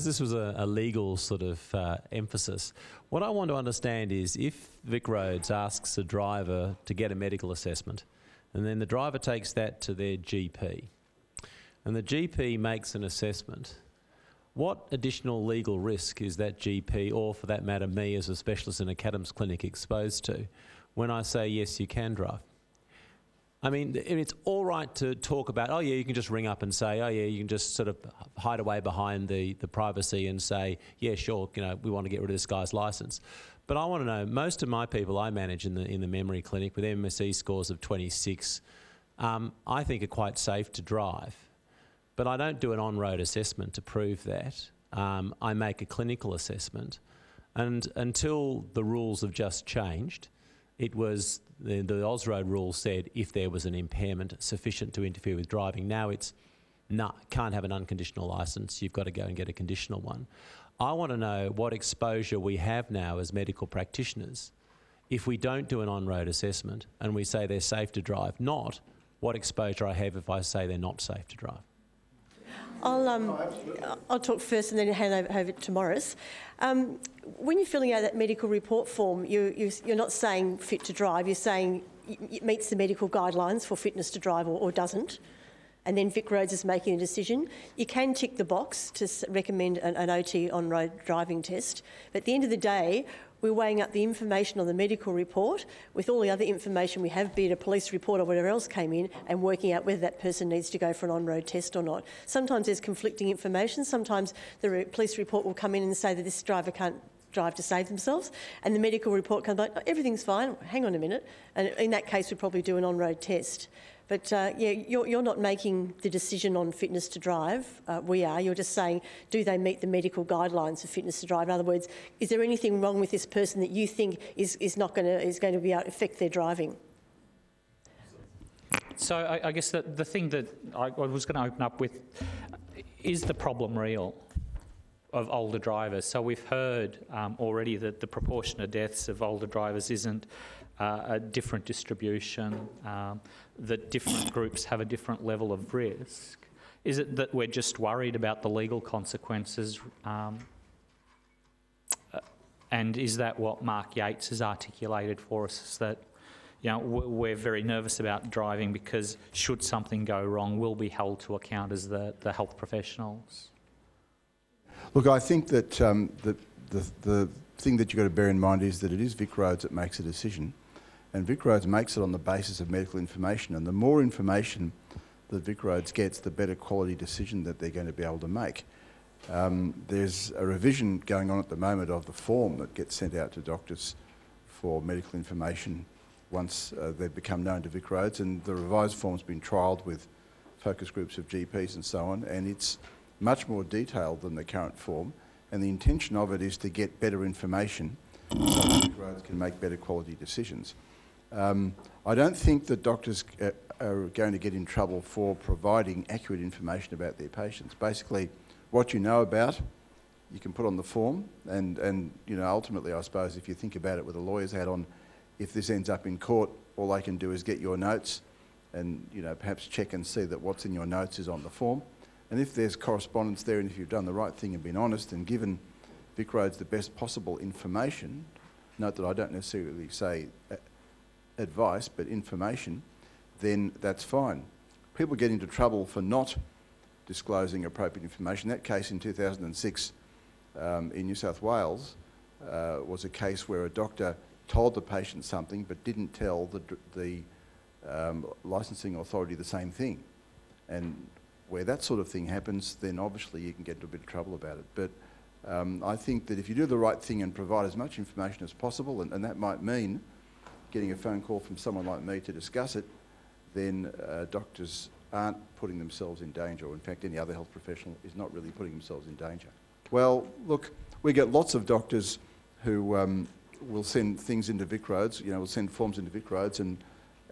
as this was a, a legal sort of uh, emphasis, what I want to understand is if Vic Roads asks a driver to get a medical assessment, and then the driver takes that to their GP, and the GP makes an assessment, what additional legal risk is that GP, or for that matter, me as a specialist in a CDAMS clinic, exposed to when I say yes, you can drive? I mean, it's all right to talk about, oh, yeah, you can just ring up and say, oh, yeah, you can just sort of hide away behind the, the privacy and say, yeah, sure, you know, we want to get rid of this guy's license. But I want to know, most of my people I manage in the, in the memory clinic with MSE scores of 26, um, I think are quite safe to drive. But I don't do an on-road assessment to prove that. Um, I make a clinical assessment. And until the rules have just changed, it was the, the Austroads rule said if there was an impairment sufficient to interfere with driving. Now it's no, can't have an unconditional license. You've got to go and get a conditional one. I want to know what exposure we have now as medical practitioners if we don't do an on-road assessment and we say they're safe to drive, not what exposure I have if I say they're not safe to drive. I'll, um, I'll talk first and then hand over, over to Morris. Um, when you're filling out that medical report form, you, you, you're not saying fit to drive, you're saying it meets the medical guidelines for fitness to drive or, or doesn't and then Vic Roads is making a decision. You can tick the box to recommend an, an OT on-road driving test, but at the end of the day, we're weighing up the information on the medical report with all the other information we have, be it a police report or whatever else came in, and working out whether that person needs to go for an on-road test or not. Sometimes there's conflicting information. Sometimes the re police report will come in and say that this driver can't drive to save themselves, and the medical report comes back, everything's fine, hang on a minute, and in that case we'd probably do an on-road test. But uh, yeah, you're, you're, not making the decision on fitness to drive. Uh, we are. You're just saying, do they meet the medical guidelines for fitness to drive? In other words, is there anything wrong with this person that you think is, is not going to is going to be able to affect their driving? So I, I guess the, the thing that I, I was going to open up with is the problem real of older drivers. So we've heard um, already that the proportion of deaths of older drivers isn't uh, a different distribution, um, that different groups have a different level of risk? Is it that we're just worried about the legal consequences? Um, uh, and is that what Mark Yates has articulated for us? Is that you know, we're very nervous about driving because should something go wrong, we'll be held to account as the, the health professionals. Look, I think that um, the, the, the thing that you've got to bear in mind is that it is Vic Roads that makes a decision. And VicRoads makes it on the basis of medical information. And the more information that VicRoads gets, the better quality decision that they're going to be able to make. Um, there's a revision going on at the moment of the form that gets sent out to doctors for medical information once uh, they've become known to VicRoads. And the revised form's been trialled with focus groups of GPs and so on. And it's much more detailed than the current form. And the intention of it is to get better information so that VicRoads can make better quality decisions. Um, I don't think that doctors uh, are going to get in trouble for providing accurate information about their patients. Basically, what you know about, you can put on the form, and, and you know, ultimately, I suppose, if you think about it with a lawyer's hat on, if this ends up in court, all they can do is get your notes and you know, perhaps check and see that what's in your notes is on the form. And if there's correspondence there, and if you've done the right thing and been honest and given VicRoads the best possible information, note that I don't necessarily say uh, advice but information, then that's fine. People get into trouble for not disclosing appropriate information. That case in 2006 um, in New South Wales uh, was a case where a doctor told the patient something but didn't tell the, the um, licensing authority the same thing. And where that sort of thing happens, then obviously you can get into a bit of trouble about it. But um, I think that if you do the right thing and provide as much information as possible, and, and that might mean getting a phone call from someone like me to discuss it, then uh, doctors aren't putting themselves in danger, or in fact, any other health professional is not really putting themselves in danger. Well, look, we get lots of doctors who um, will send things into VicRoads, you know, will send forms into VicRoads, and,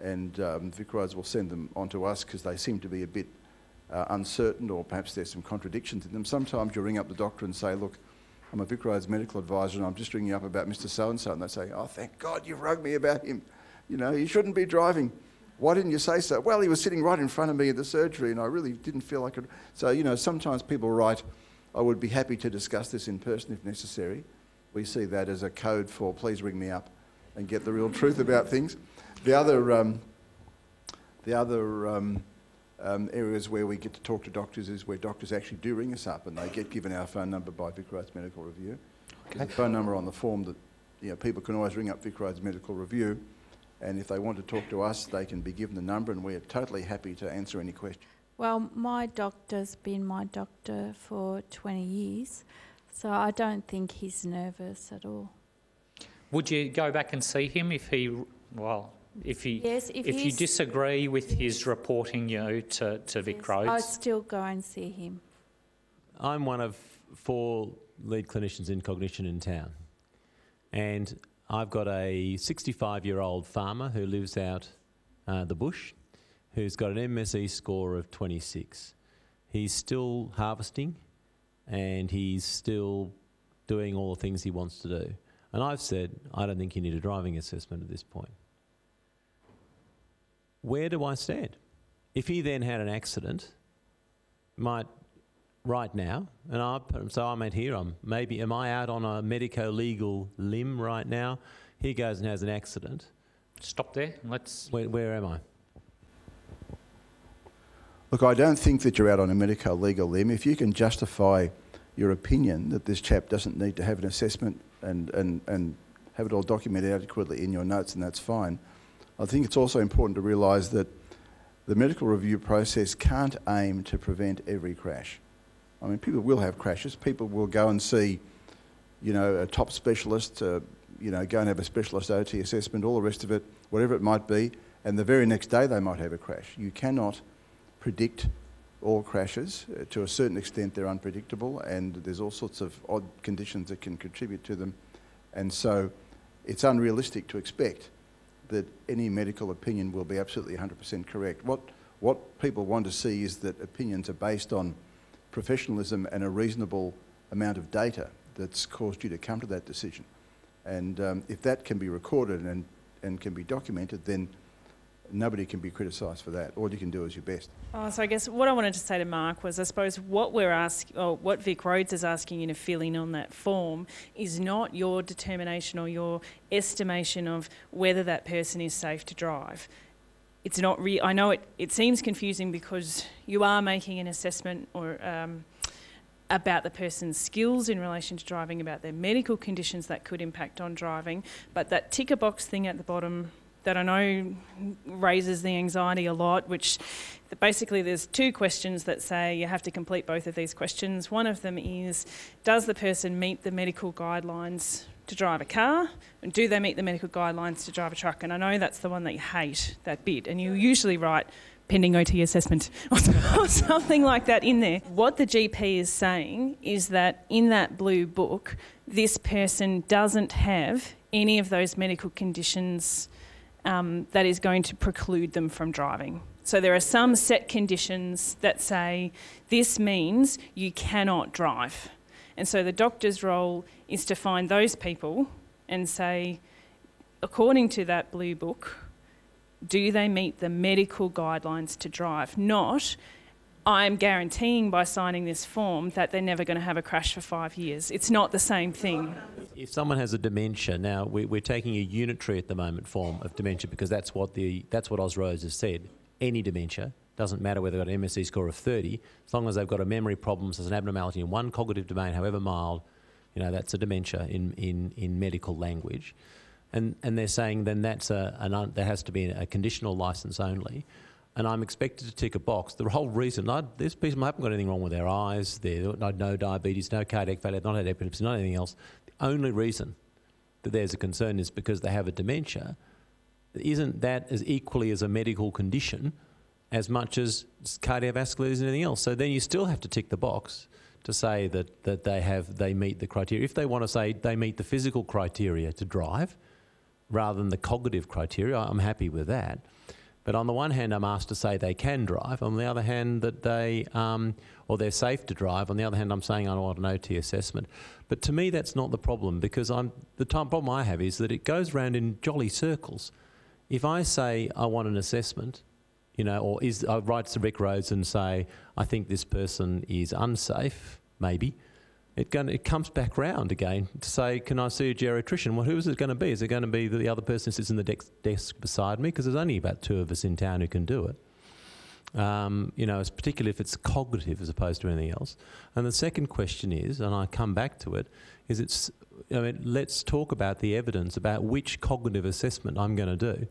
and um, VicRoads will send them onto us because they seem to be a bit uh, uncertain or perhaps there's some contradictions in them. Sometimes you ring up the doctor and say, look, I'm a Vic Roads medical advisor and I'm just ringing up about Mr. So-and-so. And they say, oh, thank God you've rung me about him. You know, he shouldn't be driving. Why didn't you say so? Well, he was sitting right in front of me at the surgery and I really didn't feel I could. So, you know, sometimes people write I would be happy to discuss this in person if necessary. We see that as a code for please ring me up and get the real truth about things. The other, um, the other um, um, areas where we get to talk to doctors is where doctors actually do ring us up and they get given our phone number by Vic Roads Medical Review. There's a phone number on the form that you know, people can always ring up Vic Roads Medical Review and if they want to talk to us, they can be given the number and we're totally happy to answer any questions. Well, my doctor's been my doctor for 20 years, so I don't think he's nervous at all. Would you go back and see him if he, well, if he, Yes, if if you disagree with his reporting you to, to Vic Yes, Roads? I'd still go and see him. I'm one of four lead clinicians in cognition in town. And I've got a 65 year old farmer who lives out uh, the bush who's got an MSE score of 26. He's still harvesting and he's still doing all the things he wants to do. And I've said, I don't think you need a driving assessment at this point. Where do I stand? If he then had an accident, might right now, and I, so I'm at here. I'm maybe am I out on a medico-legal limb right now? He goes and has an accident. Stop there, let's, Where, where am I? Look, I don't think that you're out on a medico legal limb. If you can justify your opinion that this chap doesn't need to have an assessment and, and, and have it all documented adequately in your notes, and that's fine. I think it's also important to realise that the medical review process can't aim to prevent every crash. I mean, people will have crashes. People will go and see, you know, a top specialist, uh, you know, go and have a specialist OT assessment, all the rest of it, whatever it might be, and the very next day they might have a crash. You cannot predict all crashes. Uh, to a certain extent, they're unpredictable, and there's all sorts of odd conditions that can contribute to them. And so it's unrealistic to expect that any medical opinion will be absolutely 100% correct. What, what people want to see is that opinions are based on professionalism and a reasonable amount of data that's caused you to come to that decision. And um, if that can be recorded and, and can be documented, then nobody can be criticised for that. All you can do is your best. Oh, so I guess what I wanted to say to Mark was, I suppose what we're asking, or what Vic Roads is asking you to fill in on that form, is not your determination or your estimation of whether that person is safe to drive. It's not re- I know it. It seems confusing because you are making an assessment or. Um, about the person's skills in relation to driving, about their medical conditions that could impact on driving, but that ticker box thing at the bottom that I know raises the anxiety a lot, which basically there's two questions that say you have to complete both of these questions. One of them is Does the person meet the medical guidelines to drive a car? And do they meet the medical guidelines to drive a truck? And I know that's the one that you hate, that bit. And you usually write pending OT assessment or something like that in there. What the GP is saying is that in that blue book, this person doesn't have any of those medical conditions um, that is going to preclude them from driving. So there are some set conditions that say this means you cannot drive. And so the doctor's role is to find those people and say, according to that blue book, do they meet the medical guidelines to drive? Not, I'm guaranteeing by signing this form that they're never going to have a crash for five years. It's not the same thing. If someone has a dementia, now we, we're taking a unitary at the moment form of dementia because that's what the that's what Austroads has said. Any dementia doesn't matter whether they've got an MSC score of 30, as long as they've got a memory problems, there's an abnormality in one cognitive domain, however mild, you know that's a dementia in in, in medical language, and and they're saying then that's a an un, there has to be a conditional license only. And I'm expected to tick a box. The whole reason, I, these people haven't got anything wrong with their eyes, no, diabetes, no cardiac failure, not had epilepsy, not anything else. The only reason that there's a concern is because they have a dementia. Isn't that as equally as a medical condition as much as cardiovascular is anything else? So then you still have to tick the box to say that, that they have they meet the criteria. If they want to say they meet the physical criteria to drive rather than the cognitive criteria, I'm happy with that. But on the one hand, I'm asked to say they can drive. On the other hand, that they um, or they're safe to drive. On the other hand, I'm saying I want an OT assessment. But to me, that's not the problem because I'm the time problem I have is that it goes round in jolly circles. If I say I want an assessment, you know, or is I write to Vic Roads and say I think this person is unsafe maybe, it, going it comes back round again to say, can I see a geriatrician? Well, who is it going to be? Is it going to be the other person who sits in the desk, desk beside me? Because there's only about two of us in town who can do it. Um, you know, particularly if it's cognitive as opposed to anything else. And the second question is, and I come back to it, is it's, I mean, let's talk about the evidence about which cognitive assessment I'm going to do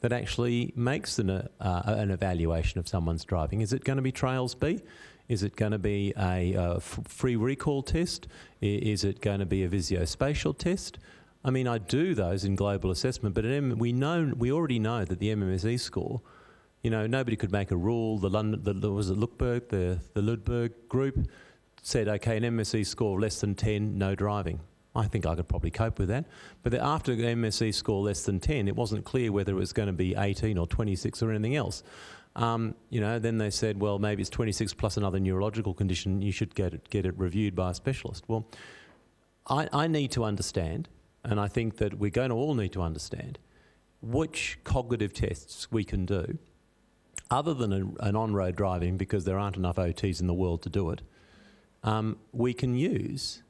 that actually makes an, uh, an evaluation of someone's driving. Is it going to be Trails B? Is it going to be a uh, free recall test? I- Is it going to be a visuospatial test? I mean, I do those in global assessment, but M- we know we already know that the MMSE score. You know, nobody could make a rule. The London, the, the- was it the the Lundberg group, said, okay, an MSE score of less than ten, no driving. I think I could probably cope with that. But after the MSE score less than 10, it wasn't clear whether it was going to be 18 or 26 or anything else. Um, you know, then they said, well, maybe it's 26 plus another neurological condition. You should get it, get it reviewed by a specialist. Well, I, I need to understand, and I think that we're going to all need to understand, which cognitive tests we can do, other than a, an on-road driving, because there aren't enough OTs in the world to do it. Um, we can use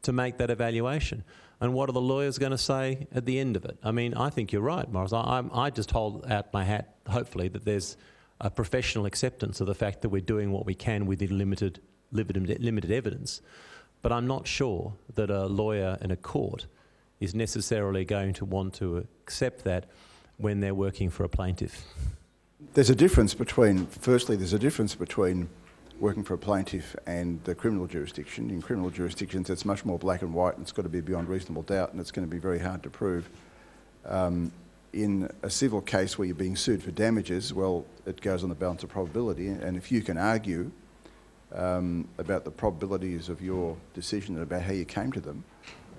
to make that evaluation. And what are the lawyers going to say at the end of it? I mean, I think you're right, Morris. I, I'm, I just hold out my hat, hopefully, that there's a professional acceptance of the fact that we're doing what we can within limited, limited, limited evidence. But I'm not sure that a lawyer in a court is necessarily going to want to accept that when they're working for a plaintiff. There's a difference between, firstly, there's a difference between working for a plaintiff and the criminal jurisdiction. In criminal jurisdictions, it's much more black and white and it's got to be beyond reasonable doubt and it's going to be very hard to prove. Um, in a civil case where you're being sued for damages, well, it goes on the balance of probability. And if you can argue um, about the probabilities of your decision and about how you came to them,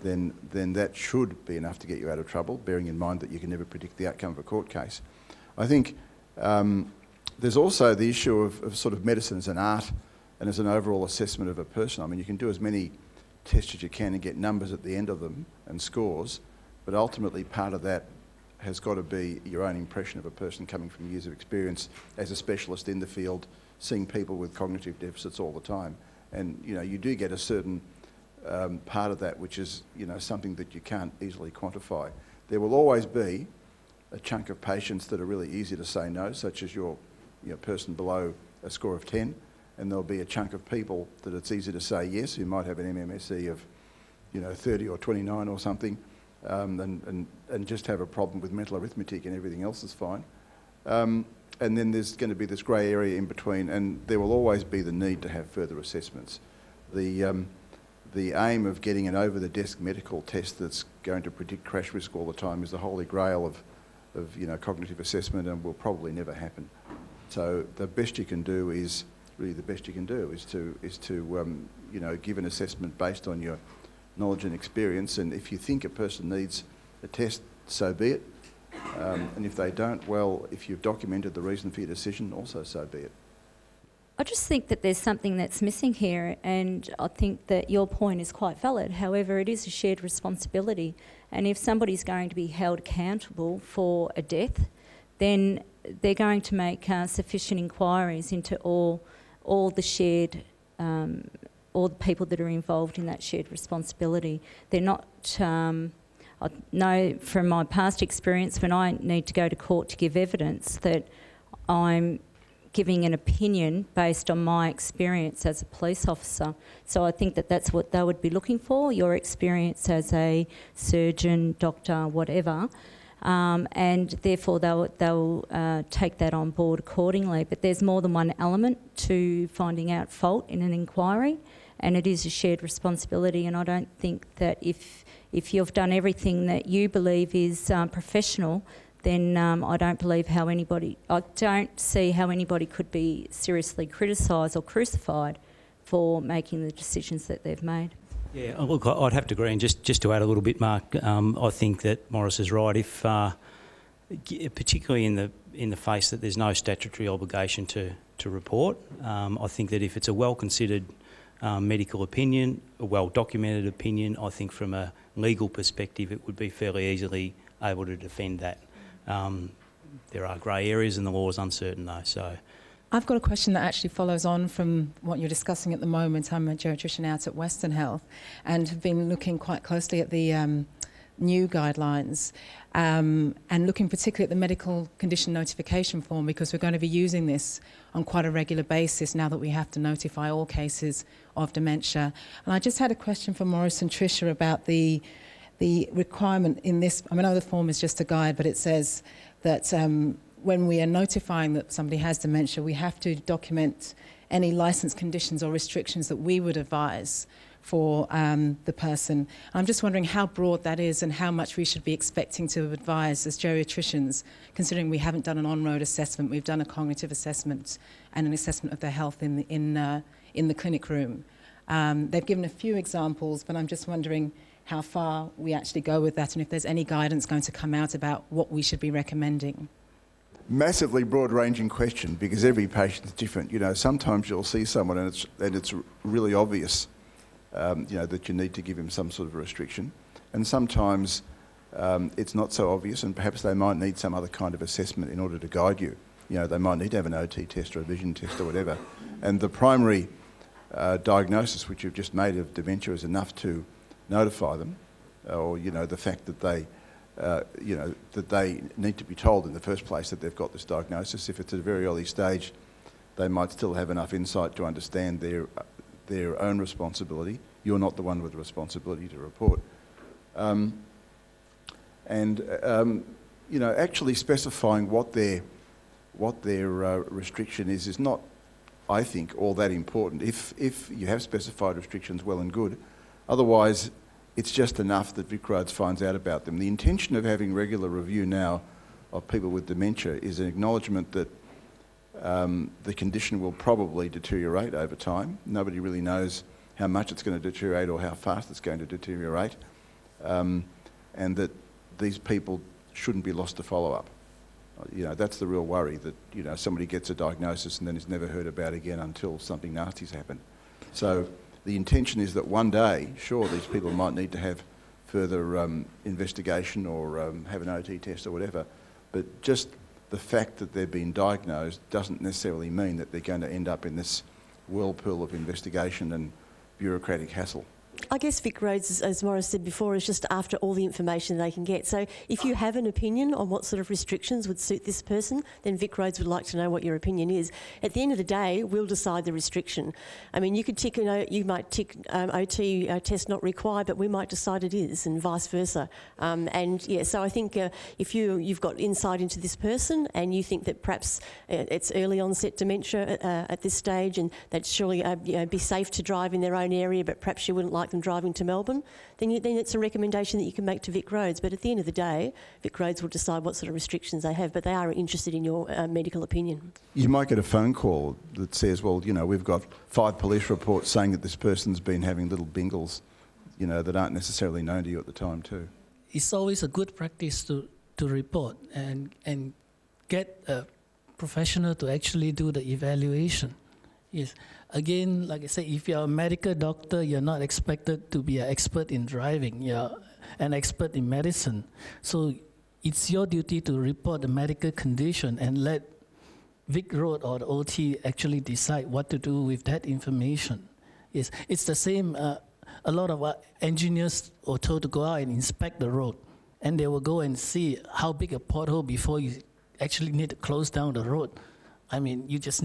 then, then that should be enough to get you out of trouble, bearing in mind that you can never predict the outcome of a court case. I think um, there's also the issue of, of, sort of medicine as an art and as an overall assessment of a person. I mean, you can do as many tests as you can and get numbers at the end of them and scores, but ultimately part of that has got to be your own impression of a person coming from years of experience as a specialist in the field, seeing people with cognitive deficits all the time. And, you know, you do get a certain um, part of that which is, you know, something that you can't easily quantify. There will always be a chunk of patients that are really easy to say no, such as your person below a score of 10, and there'll be a chunk of people that it's easy to say yes, who might have an MMSE of, you know, 30 or 29 or something, um, and, and, and just have a problem with mental arithmetic and everything else is fine. Um, and then there's going to be this grey area in between, and there will always be the need to have further assessments. The, um, the aim of getting an over-the-desk medical test that's going to predict crash risk all the time is the holy grail of, of you know, cognitive assessment and will probably never happen. So the best you can do is really the best you can do is to is to um, you know give an assessment based on your knowledge and experience. And if you think a person needs a test, so be it. Um, and if they don't, well, if you've documented the reason for your decision, also so be it. I just think that there's something that's missing here, and I think that your point is quite valid. However, it is a shared responsibility, and if somebody's going to be held accountable for a death, then they're going to make uh, sufficient inquiries into all all the shared um, all the people that are involved in that shared responsibility. They're not. Um, I know from my past experience when I need to go to court to give evidence that I'm giving an opinion based on my experience as a police officer. So I think that that's what they would be looking for your experience as a surgeon, doctor, whatever. Um, and therefore they'll, they'll uh, take that on board accordingly. But there's more than one element to finding out fault in an inquiry, and it is a shared responsibility. And I don't think that if if you've done everything that you believe is um, professional, then um, I don't believe how anybody, I don't see how anybody could be seriously criticised or crucified for making the decisions that they've made. Yeah, uh, look, I'd have to agree. And just, just to add a little bit, Mark, um, I think that Morris is right. If, uh, particularly in the in the face that there's no statutory obligation to to report, um, I think that if it's a well considered um, medical opinion, a well documented opinion, I think from a legal perspective, it would be fairly easily able to defend that. Um, there are grey areas and the law is uncertain though, so I've got a question that actually follows on from what you're discussing at the moment. I'm a geriatrician out at Western Health and have been looking quite closely at the um, new guidelines um, and looking particularly at the medical condition notification form because we're going to be using this on quite a regular basis now that we have to notify all cases of dementia. And I just had a question for Maurice and Tricia about the the requirement in this. I know the form is just a guide, but it says that um, when we are notifying that somebody has dementia, we have to document any license conditions or restrictions that we would advise for um, the person. I'm just wondering how broad that is and how much we should be expecting to advise as geriatricians, considering we haven't done an on-road assessment, we've done a cognitive assessment and an assessment of their health in the, in, uh, in the clinic room. Um, they've given a few examples, but I'm just wondering how far we actually go with that and if there's any guidance going to come out about what we should be recommending. Massively broad ranging question because every patient is different. You know, sometimes you'll see someone and it's, and it's really obvious um, you know, that you need to give him some sort of restriction. And sometimes um, it's not so obvious, and perhaps they might need some other kind of assessment in order to guide you. You know, they might need to have an OT test or a vision test or whatever. And the primary uh, diagnosis which you've just made of dementia is enough to notify them, or you know, the fact that they, uh, you know, that they need to be told in the first place that they've got this diagnosis. If it's at a very early stage, they might still have enough insight to understand their their own responsibility. You're not the one with the responsibility to report. Um, and um, you know, actually specifying what their what their uh, restriction is is not, I think, all that important. If if you have specified restrictions, well and good. Otherwise, it's just enough that VicRoads finds out about them. The intention of having regular review now of people with dementia is an acknowledgement that um, the condition will probably deteriorate over time. Nobody really knows how much it's going to deteriorate or how fast it's going to deteriorate, um, and that these people shouldn't be lost to follow up. You know, that's the real worry that, you know, somebody gets a diagnosis and then is never heard about again until something nasty's happened. So the intention is that one day, sure, these people might need to have further um, investigation or um, have an OT test or whatever, but just the fact that they've been diagnosed doesn't necessarily mean that they're going to end up in this whirlpool of investigation and bureaucratic hassle. I guess VicRoads, as, as Morris said before, is just after all the information they can get. So if you have an opinion on what sort of restrictions would suit this person, then VicRoads would like to know what your opinion is. At the end of the day, we'll decide the restriction. I mean, you could tick, you, know, you might tick um, OT uh, test not required, but we might decide it is, and vice versa. Um, and yeah, so I think uh, if you you've got insight into this person and you think that perhaps uh, it's early onset dementia uh, at this stage, and that surely uh, you know, be safe to drive in their own area, but perhaps you wouldn't like them driving to Melbourne, then, you, then it's a recommendation that you can make to Vic Roads. But at the end of the day, Vic Roads will decide what sort of restrictions they have, but they are interested in your uh, medical opinion. You might get a phone call that says, well, you know, we've got five police reports saying that this person's been having little bingles, you know, that aren't necessarily known to you at the time too. It's always a good practice to, to report and, and get a professional to actually do the evaluation. Yes. Again, like I said, if you're a medical doctor, you're not expected to be an expert in driving. You're an expert in medicine. So it's your duty to report the medical condition and let Vic Road or the OT actually decide what to do with that information. Yes, it's the same. Uh, a lot of uh, engineers are told to go out and inspect the road, and they will go and see how big a pothole before you actually need to close down the road. I mean, you just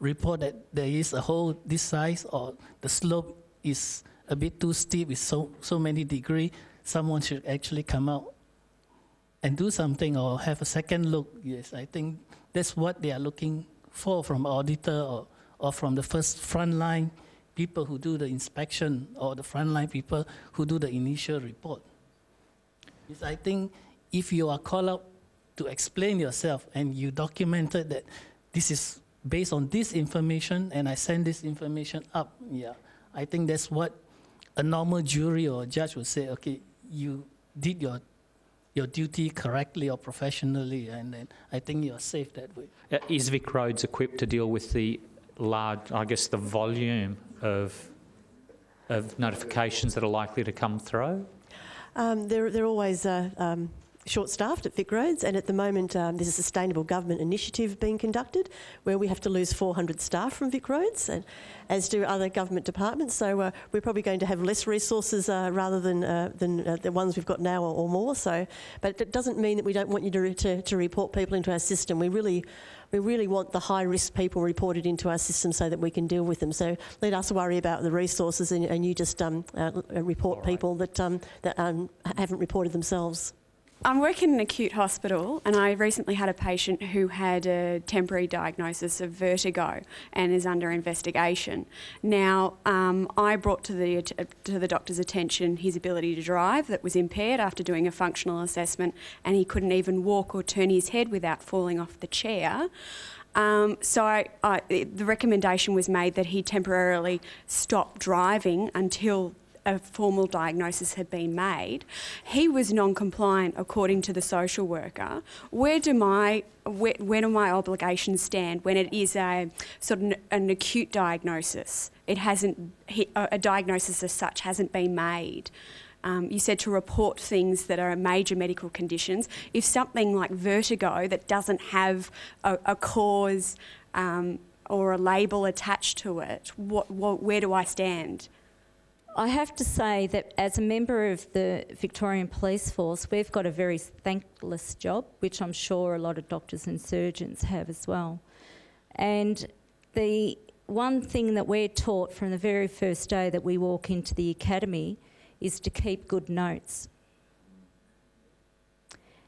report that there is a hole this size or the slope is a bit too steep with so, so many degree, someone should actually come out and do something or have a second look. Yes, I think that's what they are looking for from auditor or, or from the first frontline people who do the inspection or the frontline people who do the initial report. Yes, I think if you are called up to explain yourself and you documented that this is based on this information and I send this information up. Yeah, I think that's what a normal jury or judge would say. Okay, you did your your duty correctly or professionally, and then I think you're safe that way. Uh, is VicRoads equipped to deal with the large, I guess, the volume of of notifications that are likely to come through? Um, they're, they're always uh, um, short-staffed at Vic Roads, and at the moment um, there's a sustainable government initiative being conducted where we have to lose 400 staff from Vic Roads, and as do other government departments. So uh, we're probably going to have less resources uh, rather than uh, than uh, the ones we've got now or, or, more. So, but it doesn't mean that we don't want you to, to, to report people into our system. We really we really want the high risk people reported into our system so that we can deal with them. So let us worry about the resources and, and you just um, uh, report right. people that, um, that um, haven't reported themselves. I'm working in an acute hospital, and I recently had a patient who had a temporary diagnosis of vertigo and is under investigation. Now, um, I brought to the to the doctor's attention his ability to drive that was impaired after doing a functional assessment, and he couldn't even walk or turn his head without falling off the chair. Um, so I, I, the recommendation was made that he temporarily stop driving until a formal diagnosis had been made. He was non-compliant according to the social worker. Where do my where, where do my obligations stand when it is a sort of an acute diagnosis? It hasn't a diagnosis as such hasn't been made. Um, you said to report things that are major medical conditions. If something like vertigo that doesn't have a, a cause um, or a label attached to it, what, what, where do I stand? I have to say that as a member of the Victorian Police Force, we've got a very thankless job, which I'm sure a lot of doctors and surgeons have as well. And the one thing that we're taught from the very first day that we walk into the academy is to keep good notes.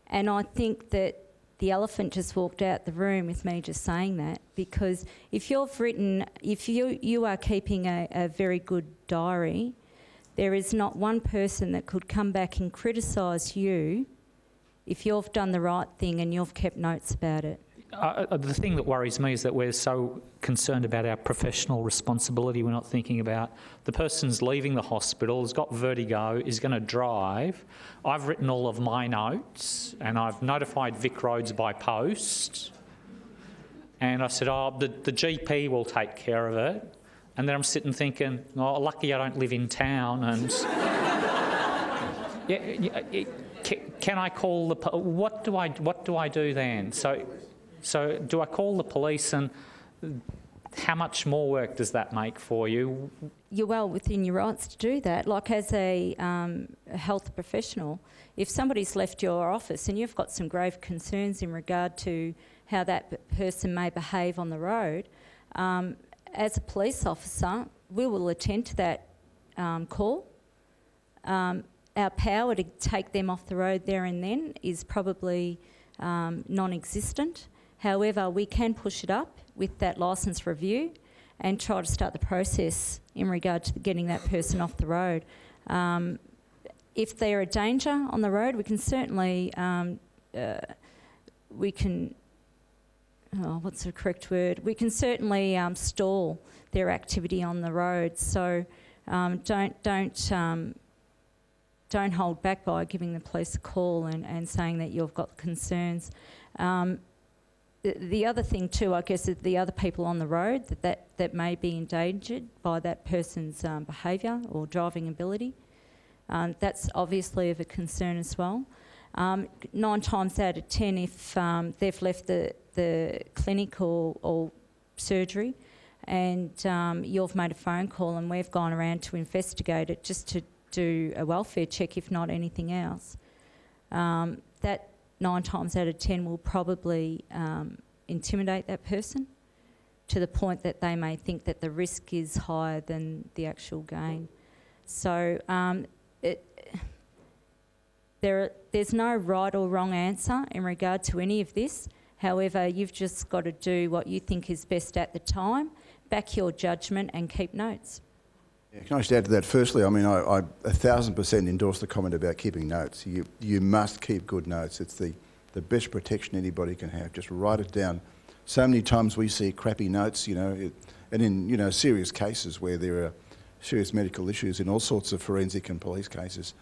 And I think that the elephant just walked out the room with me just saying that because if you've written, if you, you are keeping a, a very good diary, there is not one person that could come back and criticise you if you've done the right thing and you've kept notes about it. Uh, uh, the thing that worries me is that we're so concerned about our professional responsibility. We're not thinking about the person's leaving the hospital, has got vertigo, is going to drive. I've written all of my notes and I've notified Vic Roads by post. And I said, oh, the, the GP will take care of it. And then I'm sitting thinking, oh, lucky I don't live in town. And yeah, yeah, can I call the? What do I? What do I do then? So so do I call the police and how much more work does that make for you? You're well within your rights to do that. Like as a, um, health professional, if somebody's left your office and you've got some grave concerns in regard to how that person may behave on the road, um, as a police officer, we will attend to that um, call. Um, our power to take them off the road there and then is probably um, non existent. However, we can push it up with that licence review and try to start the process in regard to getting that person off the road. Um, if they're a danger on the road, we can certainly um, uh, we can. Oh, what's the correct word? We can certainly um, stall their activity on the road. So um, don't don't um, don't hold back by giving the police a call and, and saying that you've got concerns. Um, the other thing too, I guess, is the other people on the road that, that, that may be endangered by that person's um, behaviour or driving ability. Um, that's obviously of a concern as well. Um, nine times out of ten, if um, they've left the, the clinic or, or surgery and um, you've made a phone call and we've gone around to investigate it just to do a welfare check, if not anything else, um, that nine times out of ten will probably um, intimidate that person to the point that they may think that the risk is higher than the actual gain. So um, it, there, there's no right or wrong answer in regard to any of this. However, you've just got to do what you think is best at the time, back your judgment, and keep notes. Yeah, can I just add to that? Firstly, I mean, I, I, a thousand percent endorse the comment about keeping notes. You, you must keep good notes. It's the, the best protection anybody can have. Just write it down. So many times we see crappy notes, you know, it, and in, you know, serious cases where there are serious medical issues in all sorts of forensic and police cases.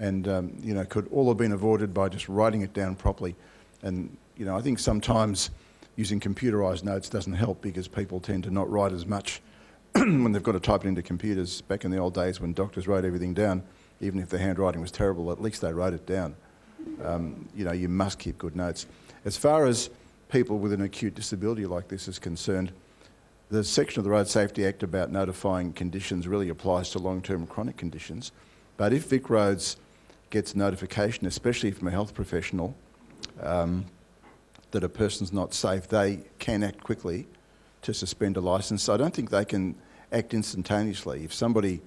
And, um, you know, could all have been avoided by just writing it down properly. And, you know, I think sometimes using computerised notes doesn't help because people tend to not write as much when they've got to type it into computers, back in the old days when doctors wrote everything down, even if the handwriting was terrible, at least they wrote it down. um, you know, you must keep good notes. As far as people with an acute disability like this is concerned, the section of the Road Safety Act about notifying conditions really applies to long-term chronic conditions. But if Vic Roads gets notification, especially from a health professional, um, that a person's not safe, they can act quickly to suspend a licence. I don't think they can act instantaneously. If somebody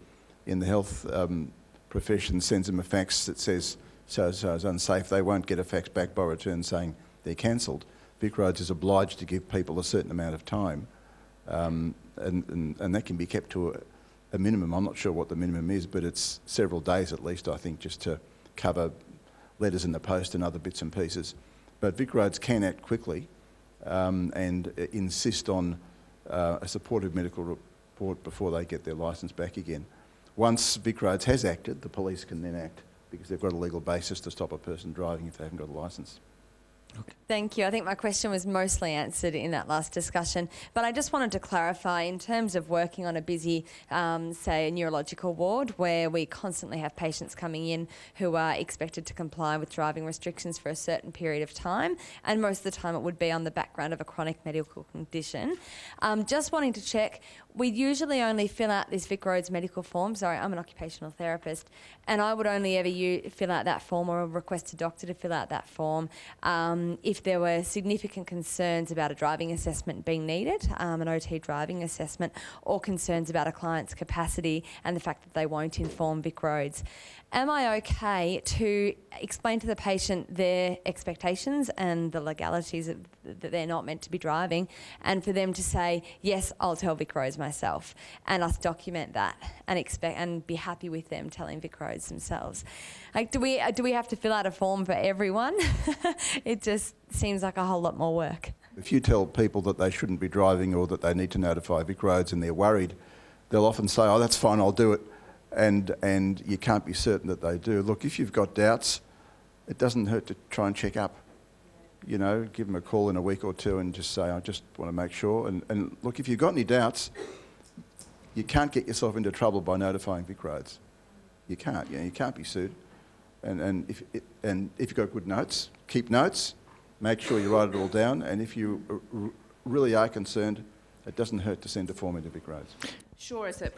in the health um, profession sends them a fax that says so so is unsafe, they won't get a fax back by return saying they're cancelled. Vic Roads is obliged to give people a certain amount of time, um, and, and, and, that can be kept to a, a, minimum. I'm not sure what the minimum is, but it's several days at least, I think, just to cover letters in the post and other bits and pieces. But Vic Roads can act quickly um, and insist on uh, a supportive medical report before they get their licence back again. Once Vic Roads has acted, the police can then act because they've got a legal basis to stop a person driving if they haven't got a licence. Thank you. I think my question was mostly answered in that last discussion, but I just wanted to clarify in terms of working on a busy, um, say, neurological ward where we constantly have patients coming in who are expected to comply with driving restrictions for a certain period of time, and most of the time it would be on the background of a chronic medical condition. Um, just wanting to check, we usually only fill out this Vic Roads medical form. Sorry, I'm an occupational therapist, and I would only ever fill out that form or request a doctor to fill out that form um, if there were significant concerns about a driving assessment being needed, um, an OT driving assessment, or concerns about a client's capacity and the fact that they won't inform Vic Roads am I okay to explain to the patient their expectations and the legalities of, that they're not meant to be driving, and for them to say, yes, I'll tell Vic Roads myself, and us document that and expect and be happy with them telling Vic Roads themselves. Like, do we do we have to fill out a form for everyone? it just seems like a whole lot more work. If you tell people that they shouldn't be driving or that they need to notify Vic Roads and they're worried, they'll often say, "Oh, that's fine, I'll do it." And, and you can't be certain that they do. Look, if you've got doubts, it doesn't hurt to try and check up. You know, give them a call in a week or two and just say, I just want to make sure. And, and look, if you've got any doubts, you can't get yourself into trouble by notifying Vic Roads. You can't. You, know, you can't be sued. And, and, if, and if you've got good notes, keep notes, make sure you write it all down. And if you really are concerned, it doesn't hurt to send a form into Vic Roads. Sure, as a,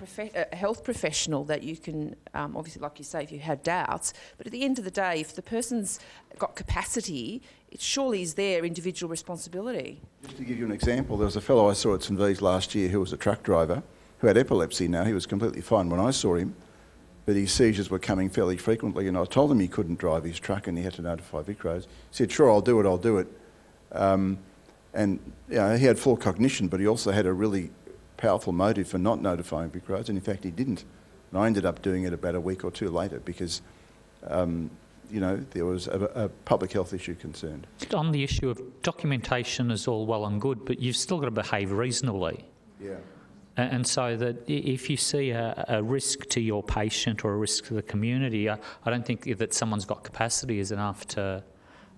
a health professional, that you can um, obviously, like you say, if you have doubts, but at the end of the day, if the person's got capacity, it surely is their individual responsibility. Just to give you an example, there was a fellow I saw at St V's last year who was a truck driver who had epilepsy now. He was completely fine when I saw him, but his seizures were coming fairly frequently, and I told him he couldn't drive his truck and he had to notify Vic Roads. He said, Sure, I'll do it, I'll do it. Um, and you know, he had full cognition, but he also had a really powerful motive for not notifying Vic Roads, and in fact he didn't. And I ended up doing it about a week or two later because, um, you know, there was a, a, public health issue concerned. On the issue of documentation is all well and good, but you've still got to behave reasonably. Yeah. And so that if you see a, a, risk to your patient or a risk to the community, I, I don't think that someone's got capacity is enough to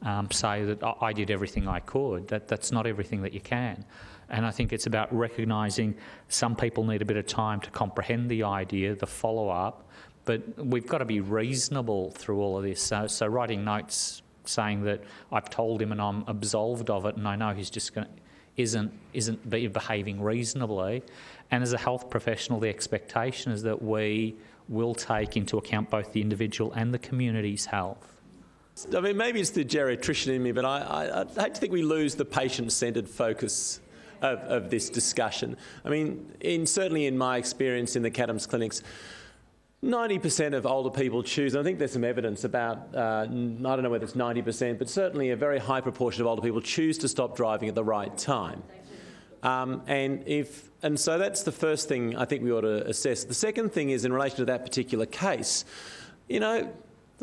um, say that I did everything I could. That, that's not everything that you can. And I think it's about recognising some people need a bit of time to comprehend the idea, the follow up, but we've got to be reasonable through all of this. So, so writing notes saying that I've told him and I'm absolved of it and I know he's just going to, isn't isn't behaving reasonably. And as a health professional, the expectation is that we will take into account both the individual and the community's health. I mean, maybe it's the geriatrician in me, but I, I, I hate to think we lose the patient-centred focus of, of, this discussion. I mean, in, certainly in my experience in the CDAMS clinics, 90% of older people choose, I think there's some evidence about, uh, I don't know whether it's 90%, but certainly a very high proportion of older people choose to stop driving at the right time. Um, and if and so that's the first thing I think we ought to assess. The second thing is in relation to that particular case, you know,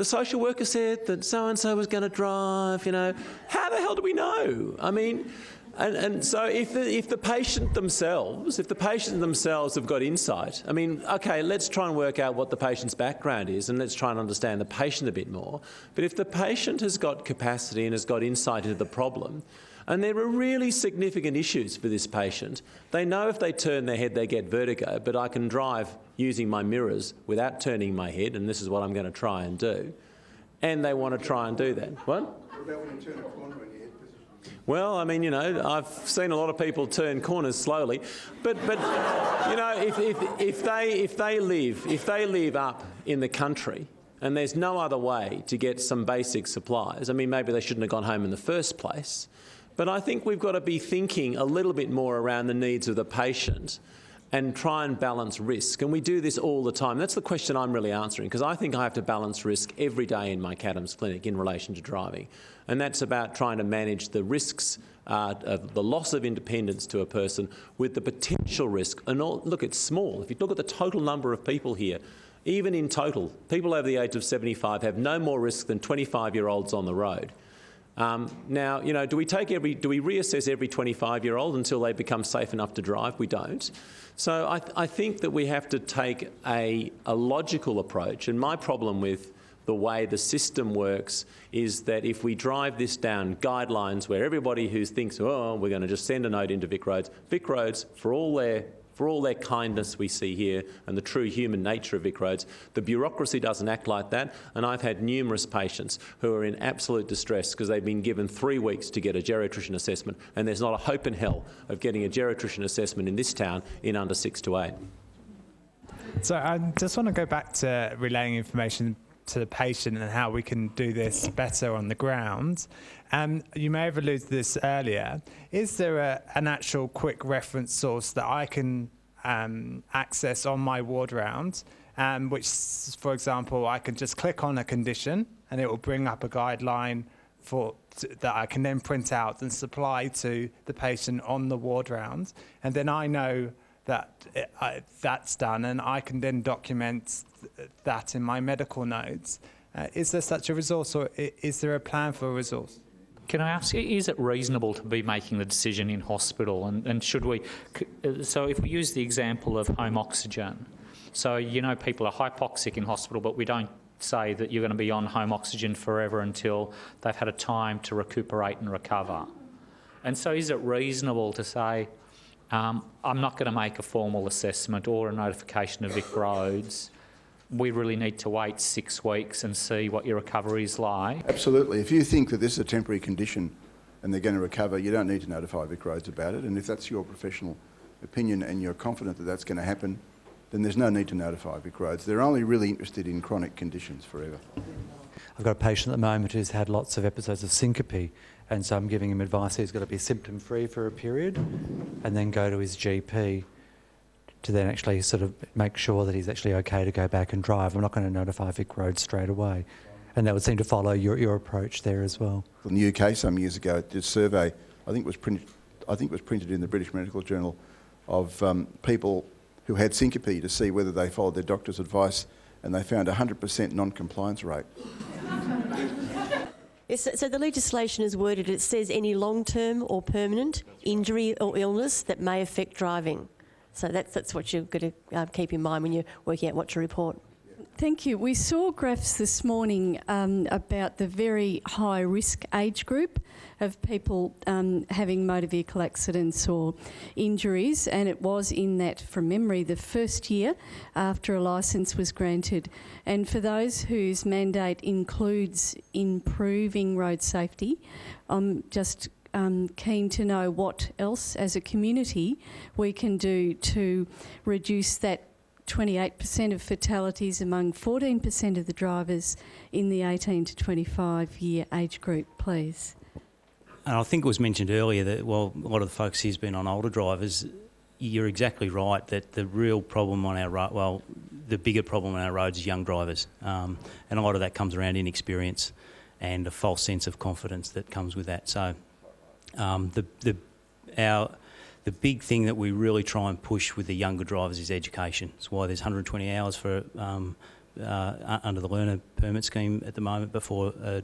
the social worker said that so and so was going to drive, you know. How the hell do we know? I mean, and, and so if the, if the patient themselves, if the patient themselves have got insight, I mean, okay, let's try and work out what the patient's background is and let's try and understand the patient a bit more. But if the patient has got capacity and has got insight into the problem, and there are really significant issues for this patient. They know if they turn their head, they get vertigo, but I can drive using my mirrors without turning my head, and this is what I'm going to try and do. and they want to try and do that. What? What about when you turn a corner and you head position? Well, I mean, you know, I've seen a lot of people turn corners slowly, but but you know, if, if, if they if they live if they live up in the country and there's no other way to get some basic supplies, I mean, maybe they shouldn't have gone home in the first place. But I think we've got to be thinking a little bit more around the needs of the patient and try and balance risk. And we do this all the time. That's the question I'm really answering because I think I have to balance risk every day in my CDAMS clinic in relation to driving. And that's about trying to manage the risks uh, of the loss of independence to a person with the potential risk. And all, look, it's small. If you look at the total number of people here, even in total, people over the age of 75 have no more risk than 25 year olds on the road. Um, now, you know, do we take every, do we reassess every 25 year old until they become safe enough to drive? We don't. So I, th- I think that we have to take a, a logical approach. And my problem with the way the system works is that if we drive this down guidelines where everybody who thinks, oh, we're going to just send a note into Vic Roads, Vic Roads, for all their for all their kindness we see here and the true human nature of Vic Roads, the bureaucracy doesn't act like that. And I've had numerous patients who are in absolute distress because they've been given three weeks to get a geriatrician assessment, and there's not a hope in hell of getting a geriatrician assessment in this town in under six to eight. So I just want to go back to relaying information to the patient and how we can do this better on the ground. Um, you may have alluded to this earlier. Is there a, an actual quick reference source that I can um, access on my ward round, um, which, for example, I can just click on a condition and it will bring up a guideline for that I can then print out and supply to the patient on the ward round, and then I know that it, I, that's done, and I can then document th- that in my medical notes. Uh, is there such a resource, or is there a plan for a resource? Can I ask, is it reasonable to be making the decision in hospital? And, and should we, uh, so if we use the example of home oxygen, so you know people are hypoxic in hospital, but we don't say that you're going to be on home oxygen forever until they've had a time to recuperate and recover. And so is it reasonable to say, um, I'm not going to make a formal assessment or a notification of Vic Roads. We really need to wait six weeks and see what your recovery is like. Absolutely. If you think that this is a temporary condition and they're going to recover, you don't need to notify Vic Roads about it. And if that's your professional opinion and you're confident that that's going to happen, then there's no need to notify Vic Roads. They're only really interested in chronic conditions forever. I've got a patient at the moment who's had lots of episodes of syncope, and so I'm giving him advice he's got to be symptom free for a period and then go to his GP to then actually sort of make sure that he's actually okay to go back and drive. I'm not going to notify Vic Road straight away. And that would seem to follow your, your approach there as well. In the UK, some years ago, did a survey. I think it was printed. I think was printed in the British Medical Journal of um, people who had syncope to see whether they followed their doctor's advice, and they found a 100% non-compliance rate. Yes, so- so the legislation is worded, it says any long-term or permanent injury or illness that may affect driving. So that's, that's what you've got to uh, keep in mind when you're working out what to report. Thank you. We saw graphs this morning um, about the very high risk age group of people um, having motor vehicle accidents or injuries, and it was in that, from memory, the first year after a licence was granted. And for those whose mandate includes improving road safety, I'm just um, keen to know what else as a community we can do to reduce that 28% of fatalities among 14% of the drivers in the 18 to 25 year age group, please. And I think it was mentioned earlier that, well, a lot of the focus has been on older drivers. You're exactly right that the real problem on our road, well, the bigger problem on our roads is young drivers. Um, and a lot of that comes around inexperience and a false sense of confidence that comes with that. So um, the, the, our, the big thing that we really try and push with the younger drivers is education. It's why there's 120 hours for um, uh, under the learner permit scheme at the moment before a,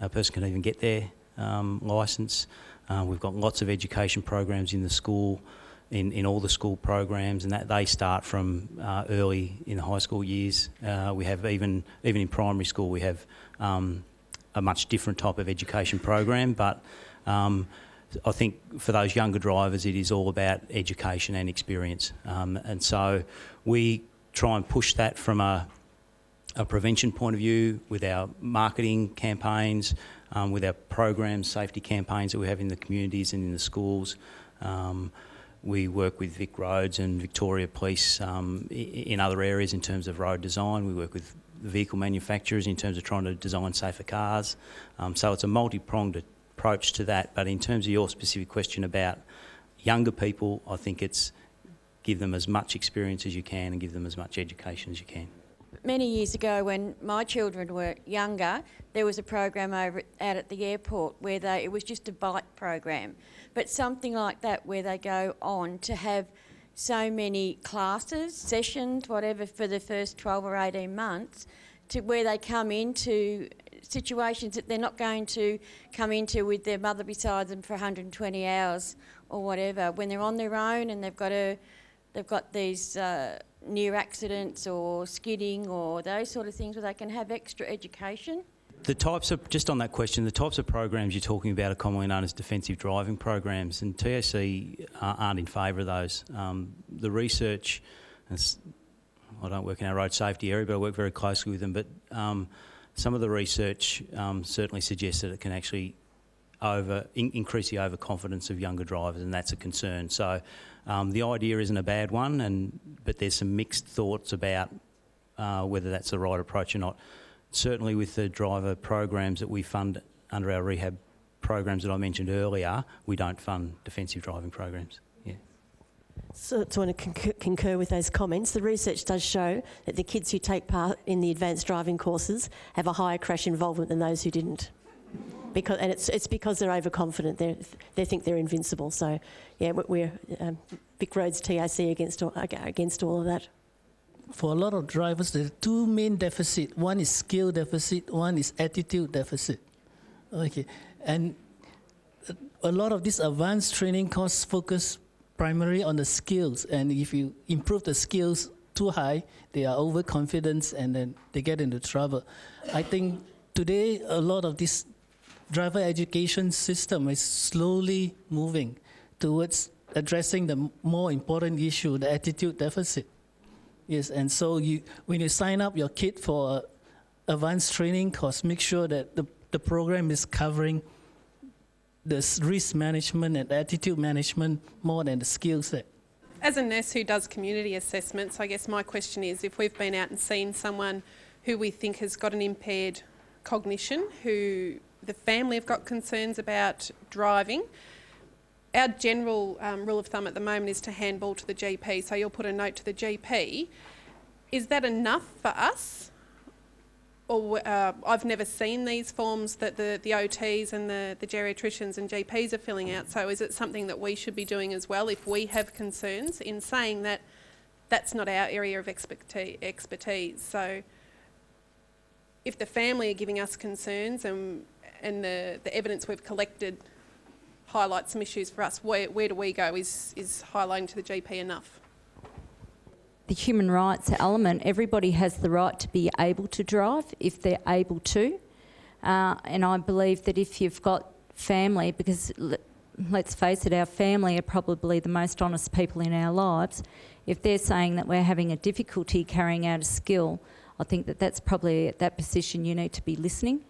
a person can even get their um, licence. Uh, we've got lots of education programs in the school, in, in all the school programs, and that they start from uh, early in the high school years. Uh, we have even even in primary school we have um, a much different type of education program, but um, I think for those younger drivers, it is all about education and experience. Um, and so we try and push that from a a prevention point of view, with our marketing campaigns, um, with our programs, safety campaigns that we have in the communities and in the schools. Um, we work with Vic Roads and Victoria Police um, in other areas in terms of road design. We work with vehicle manufacturers in terms of trying to design safer cars. Um, so it's a multi-pronged approach to that. But in terms of your specific question about younger people, I think it's give them as much experience as you can and give them as much education as you can. Many years ago, when my children were younger, there was a program over out at the airport where they it was just a bike program, but something like that where they go on to have so many classes, sessions, whatever, for the first 12 or 18 months, to where they come into situations that they're not going to come into with their mother beside them for 120 hours or whatever. When they're on their own and they've got a, they've got these uh, near accidents or skidding or those sort of things where they can have extra education. The types of, just on that question, the types of programs you're talking about are commonly known as defensive driving programs, and TAC aren't in favour of those. Um, the research, I don't work in our road safety area, but I work very closely with them, but um, some of the research um, certainly suggests that it can actually over in, increase the overconfidence of younger drivers, and that's a concern. So um, the idea isn't a bad one, and but there's some mixed thoughts about uh, whether that's the right approach or not certainly with the driver programs that we fund under our rehab programs that I mentioned earlier, we don't fund defensive driving programs. So, so I want to concur, with those comments. The research does show that the kids who take part in the advanced driving courses have a higher crash involvement than those who didn't. Because, and it's, it's because they're overconfident. They they think they're invincible. So, yeah, we're um, Vic Roads TAC against all, against all of that for a lot of drivers, there are two main deficit. One is skill deficit, one is attitude deficit. Okay, and a lot of these advanced training courses focus primarily on the skills, and if you improve the skills too high, they are overconfident and then they get into trouble. I think today a lot of this driver education system is slowly moving towards addressing the more important issue, the attitude deficit. Yes, and so you when you sign up your kid for advanced training course, make sure that the, the program is covering the risk management and attitude management more than the skill set. As a nurse who does community assessments, I guess my question is if we've been out and seen someone who we think has got an impaired cognition, who the family have got concerns about driving, our general um, rule of thumb at the moment is to handball to the GP. So you'll put a note to the GP. Is that enough for us? Or uh, I've never seen these forms that the, the OTs and the, the geriatricians and GPs are filling out. So is it something that we should be doing as well if we have concerns in saying that that's not our area of expertise? So if the family are giving us concerns and, and the, the evidence we've collected highlights some issues for us. Where, where do we go? Is, is highlighting to the GP enough? The human rights element, everybody has the right to be able to drive if they're able to. Uh, and I believe that if you've got family, because let's face it, our family are probably the most honest people in our lives. If they're saying that we're having a difficulty carrying out a skill, I think that that's probably at that position you need to be listening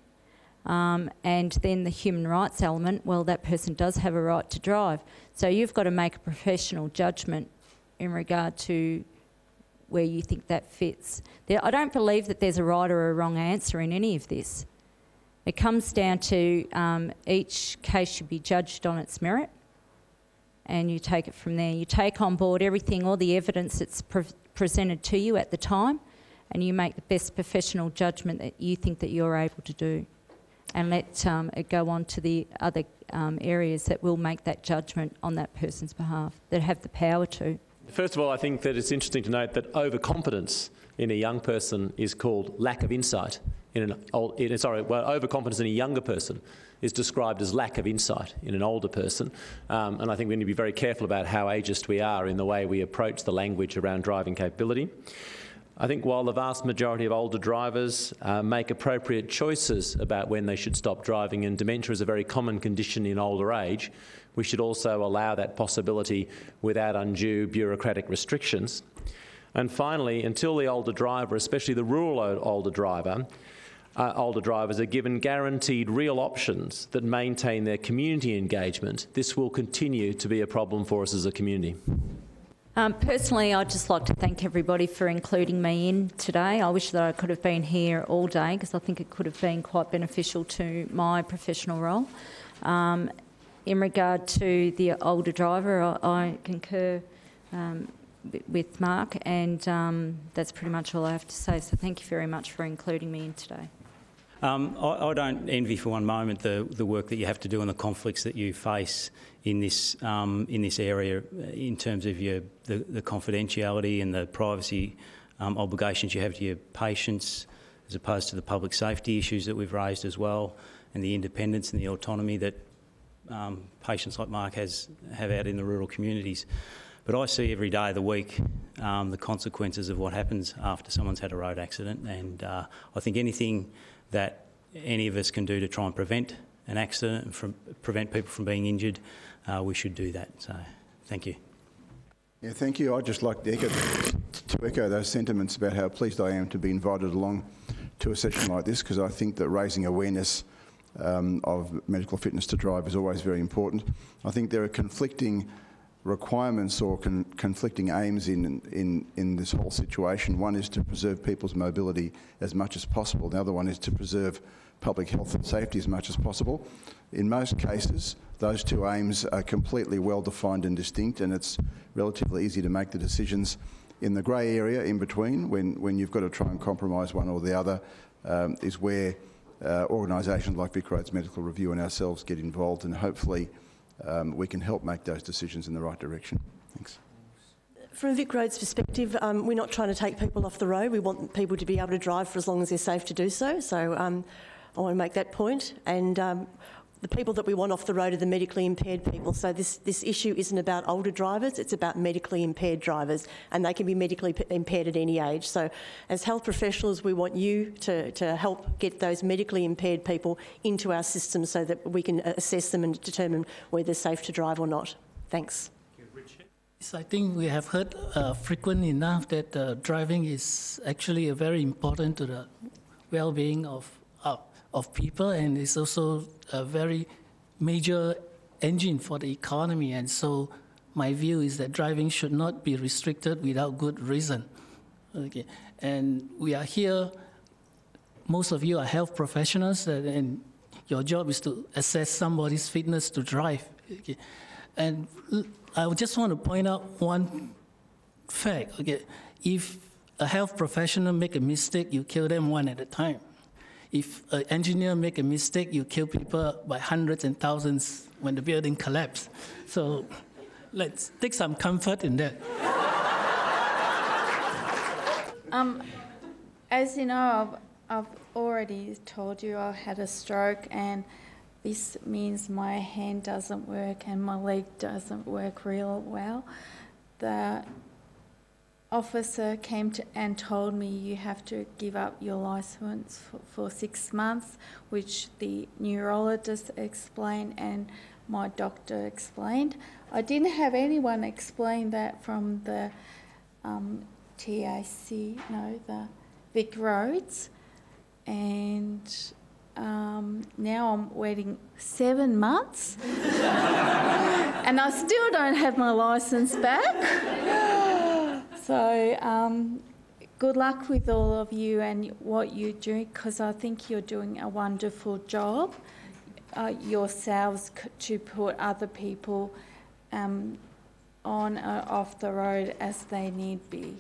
um, and then the human rights element, well, that person does have a right to drive. So you've got to make a professional judgment in regard to where you think that fits. There, I don't believe that there's a right or a wrong answer in any of this. It comes down to um, each case should be judged on its merit, and you take it from there. You take on board everything, all the evidence that's pre- presented to you at the time, and you make the best professional judgment that you think that you're able to do and let um, it go on to the other um, areas that will make that judgment on that person's behalf, that have the power to. First of all, I think that it's interesting to note that overconfidence in a young person is called lack of insight. In an old, in, sorry, well, overconfidence in a younger person is described as lack of insight in an older person. Um, and I think we need to be very careful about how ageist we are in the way we approach the language around driving capability. I think while the vast majority of older drivers uh, make appropriate choices about when they should stop driving, and dementia is a very common condition in older age, we should also allow that possibility without undue bureaucratic restrictions. And finally, until the older driver, especially the rural older driver, uh, older drivers are given guaranteed real options that maintain their community engagement, this will continue to be a problem for us as a community. Um, personally, I'd just like to thank everybody for including me in today. I wish that I could have been here all day because I think it could have been quite beneficial to my professional role. Um, in regard to the older driver, I, I concur um, with Mark, and um, that's pretty much all I have to say. So thank you very much for including me in today. Um, I, I don't envy for one moment the, the work that you have to do and the conflicts that you face in this um, in this area uh, in terms of your the, the confidentiality and the privacy um, obligations you have to your patients, as opposed to the public safety issues that we've raised as well, and the independence and the autonomy that um, patients like Mark has have out in the rural communities. But I see every day of the week um, the consequences of what happens after someone's had a road accident, and uh, I think anything that any of us can do to try and prevent an accident and from, prevent people from being injured, uh, we should do that. So, thank you. Yeah, thank you. I'd just like to echo, to echo those sentiments about how pleased I am to be invited along to a session like this because I think that raising awareness um, of medical fitness to drive is always very important. I think there are conflicting requirements or con- conflicting aims in, in, in this whole situation. One is to preserve people's mobility as much as possible. The other one is to preserve public health and safety as much as possible. In most cases, those two aims are completely well defined and distinct, and it's relatively easy to make the decisions in the grey area in between when, when you've got to try and compromise one or the other um, is where uh, organisations like Vic Roads Medical Review and ourselves get involved, and hopefully um, we can help make those decisions in the right direction. Thanks. From Vic Road's perspective, um, we're not trying to take people off the road. We want people to be able to drive for as long as they're safe to do so. So um, I want to make that point. And um, the people that we want off the road are the medically impaired people. So this, this issue isn't about older drivers, it's about medically impaired drivers, and they can be medically impaired at any age. So as health professionals, we want you to, to help get those medically impaired people into our system so that we can uh, assess them and determine whether they're safe to drive or not. Thanks. Yes, I think we have heard uh, frequent enough that uh, driving is actually a very important to the well-being of uh, of people, and it's also a very major engine for the economy. And so, my view is that driving should not be restricted without good reason. Okay, and we are here. Most of you are health professionals, and- your job is to assess somebody's fitness to drive. Okay. And I just want to point out one fact. Okay, if a health professional make a mistake, you kill them one at a time. If an engineer make a mistake, you kill people by hundreds and thousands when the building collapse. So let's take some comfort in that. Um, as you know, I've, I've already told you I had a stroke, and this means my hand doesn't work and my leg doesn't work real well. The officer came to and told me you have to give up your license for, for six months, which the neurologist explained and my doctor explained. I didn't have anyone explain that from the um, TAC, no, the Vic Roads, and um, now I'm waiting seven months, and I still don't have my license back. So, um, good luck with all of you and what you do, because I think you're doing a wonderful job uh, yourselves to put other people um, on or off the road as they need be.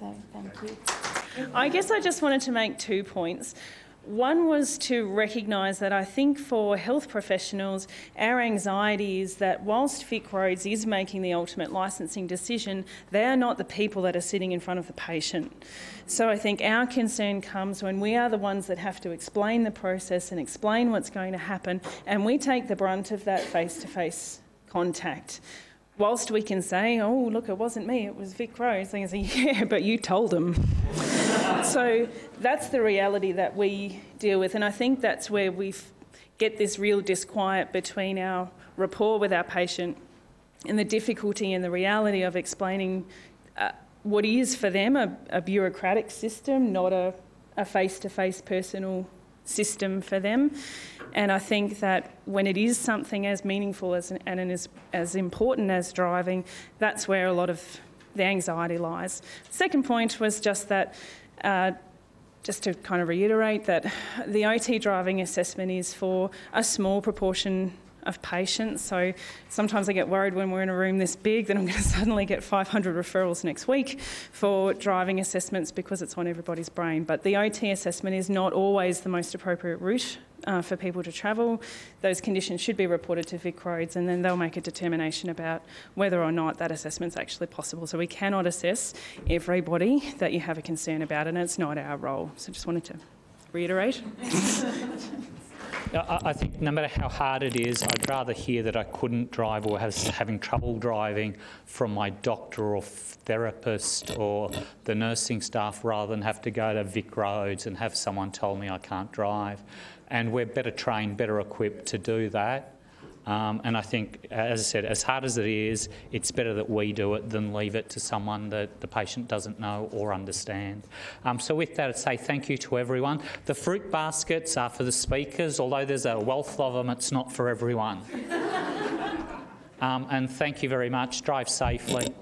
So thank you. I guess I just wanted to make two points. One was to recognise that I think for health professionals, our anxiety is that whilst Vic Roads is making the ultimate licensing decision, they are not the people that are sitting in front of the patient. So I think our concern comes when we are the ones that have to explain the process and explain what's going to happen, and we take the brunt of that face to face contact whilst we can say, oh, look, it wasn't me, it was Vic Roads, they can say, yeah, but you told them. so that's the reality that we deal with. And I think that's where we get this real disquiet between our rapport with our patient and the difficulty and the reality of explaining uh, what is for them a, a bureaucratic system, not a, a face-to-face personal system for them. And I think that when it is something as meaningful as and as, as important as driving, that's where a lot of the anxiety lies. Second point was just that, uh, just to kind of reiterate, that the OT driving assessment is for a small proportion of patients. So sometimes I get worried when we're in a room this big that I'm going to suddenly get 500 referrals next week for driving assessments because it's on everybody's brain. But the OT assessment is not always the most appropriate route uh, for people to travel. Those conditions should be reported to VicRoads and then they'll make a determination about whether or not that assessment's actually possible. So we cannot assess everybody that you have a concern about and it's not our role. So I just wanted to reiterate. I, think no matter how hard it is, I'd rather hear that I couldn't drive or was having trouble driving from my doctor or therapist or the nursing staff rather than have to go to VicRoads and have someone tell me I can't drive. And we're better trained, better equipped to do that. Um, and I think, as I said, as hard as it is, it's better that we do it than leave it to someone that the patient doesn't know or understand. Um, so with that, I'd say thank you to everyone. The fruit baskets are for the speakers, although there's a wealth of them, it's not for everyone. um, and thank you very much. Drive safely.